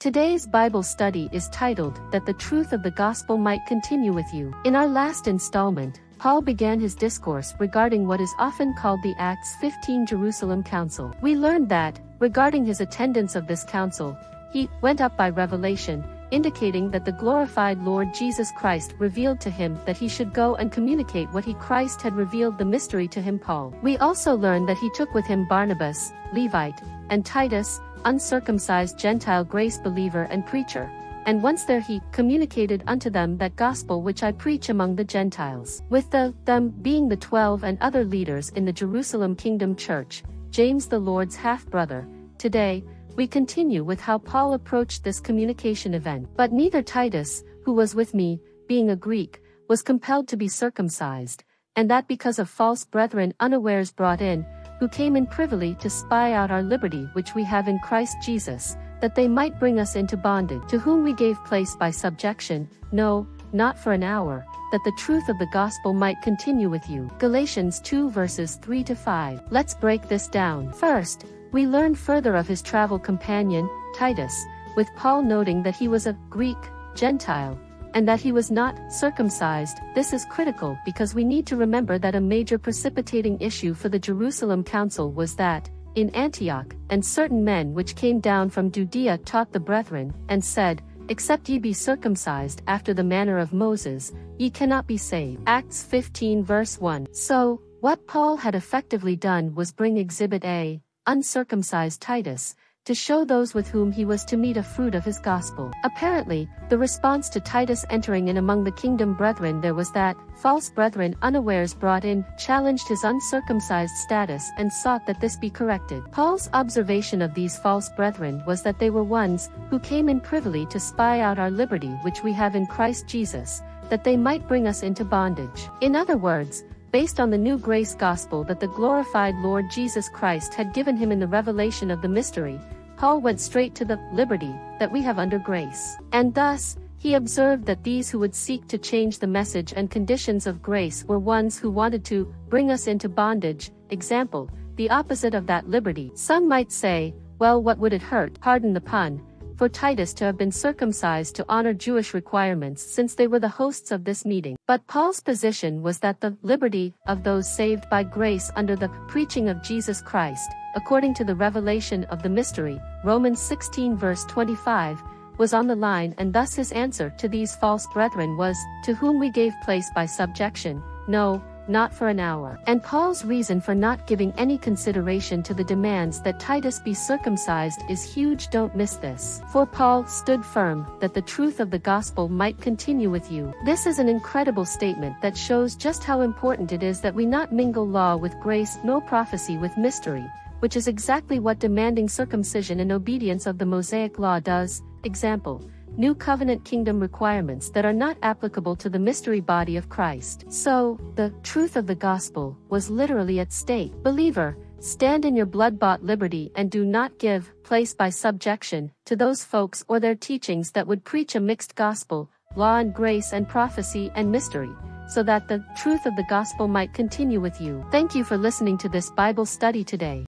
Today's Bible study is titled That the Truth of the Gospel Might Continue with You. In our last installment, Paul began his discourse regarding what is often called the Acts 15 Jerusalem Council. We learned that, regarding his attendance of this council, he went up by revelation, indicating that the glorified Lord Jesus Christ revealed to him that he should go and communicate what he Christ had revealed the mystery to him Paul. We also learn that he took with him Barnabas, Levite, and Titus, uncircumcised Gentile grace believer and preacher. And once there he communicated unto them that gospel which I preach among the Gentiles. With the them being the twelve and other leaders in the Jerusalem Kingdom Church, James the Lord's half-brother. Today, we continue with how Paul approached this communication event. But neither Titus, who was with me, being a Greek, was compelled to be circumcised, and that because of false brethren unawares brought in, who came in privily to spy out our liberty which we have in Christ Jesus, that they might bring us into bondage, to whom we gave place by subjection, no, not for an hour, that the truth of the gospel might continue with you. Galatians 2 verses 3 to 5. Let's break this down. First, we learn further of his travel companion, Titus, with Paul noting that he was a Greek, Gentile, and that he was not circumcised. This is critical because we need to remember that a major precipitating issue for the Jerusalem Council was that, in Antioch, and certain men which came down from Judea taught the brethren, and said, Except ye be circumcised after the manner of Moses, ye cannot be saved. Acts 15 verse 1. So, what Paul had effectively done was bring Exhibit A, uncircumcised Titus, to show those with whom he was to meet a fruit of his gospel. Apparently, the response to Titus entering in among the kingdom brethren there was that, false brethren unawares brought in, challenged his uncircumcised status and sought that this be corrected. Paul's observation of these false brethren was that they were ones, who came in privily to spy out our liberty which we have in Christ Jesus, that they might bring us into bondage. In other words, based on the new grace gospel that the glorified Lord Jesus Christ had given him in the revelation of the mystery, Paul went straight to the liberty that we have under grace. And thus, he observed that these who would seek to change the message and conditions of grace were ones who wanted to bring us into bondage, example, the opposite of that liberty. Some might say, well, what would it hurt? Pardon the pun, for Titus to have been circumcised to honor Jewish requirements since they were the hosts of this meeting. But Paul's position was that the liberty of those saved by grace under the preaching of Jesus Christ, according to the revelation of the mystery, Romans 16 verse 25, was on the line and thus his answer to these false brethren was, to whom we gave place by subjection, no, not for an hour. And Paul's reason for not giving any consideration to the demands that Titus be circumcised is huge don't miss this. For Paul stood firm that the truth of the gospel might continue with you. This is an incredible statement that shows just how important it is that we not mingle law with grace nor prophecy with mystery, which is exactly what demanding circumcision and obedience of the Mosaic law does. Example, New Covenant Kingdom requirements that are not applicable to the mystery body of Christ. So, the truth of the gospel was literally at stake. Believer, stand in your blood-bought liberty and do not give place by subjection to those folks or their teachings that would preach a mixed gospel, law and grace and prophecy and mystery, so that the truth of the gospel might continue with you. Thank you for listening to this Bible study today.